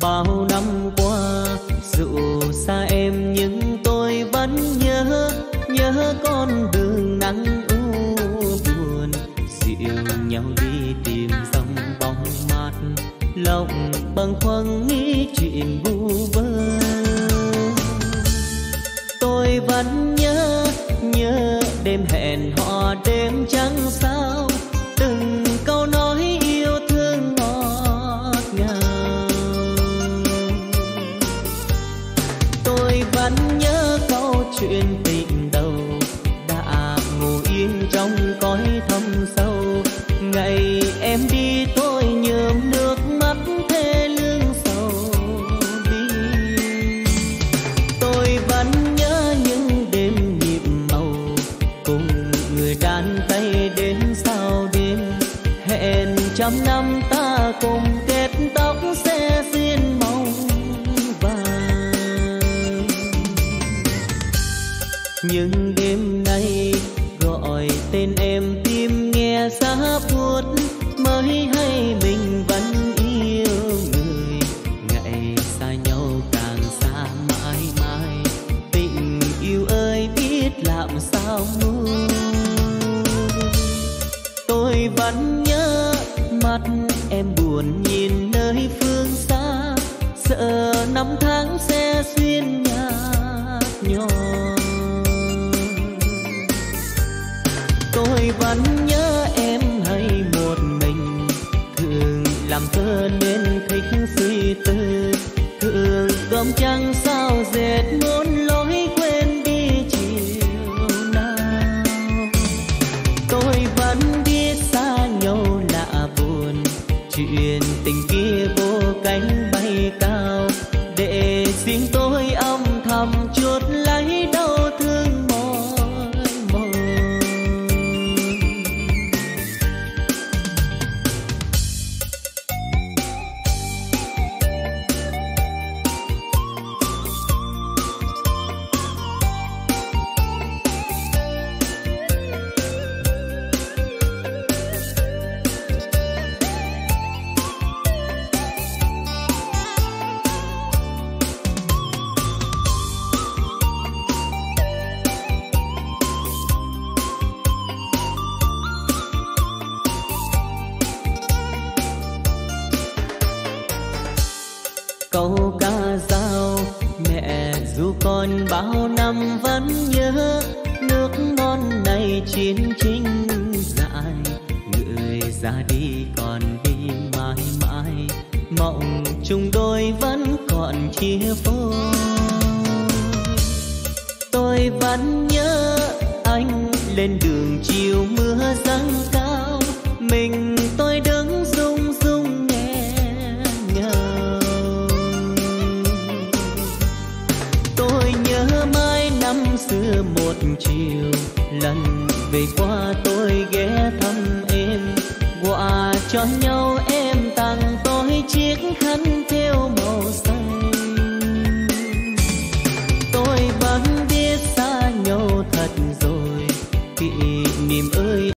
bao năm qua, dù xa em nhưng tôi vẫn nhớ nhớ con đường nắng u buồn. Dịu nhau đi tìm dòng bóng mát, lòng bâng khuâng nghĩ chuyện vu vơ. Tôi vẫn nhớ nhớ đêm hẹn hò đêm trắng sao, từng đàn tay đến sao đêm hẹn trăm năm ta cùng kết tóc xe xin mong vàng. Nhưng đêm nay gọi tên em tim nghe giá buốt mới hay tôi vẫn nhớ mắt, em buồn nhìn nơi phương xa. Sợ năm tháng sẽ xuyên nhạt nhòa tôi vẫn nhớ câu ca dao, mẹ dù con bao năm vẫn nhớ nước non này chiến trinh dài. Người ra đi còn đi mãi mãi, mộng chung đôi vẫn còn chia phôi tôi vẫn nhớ anh lên đường chiều mưa dâng cao, mình một chiều lần về qua tôi